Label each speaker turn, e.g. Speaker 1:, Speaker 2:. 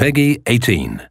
Speaker 1: Peggy 18.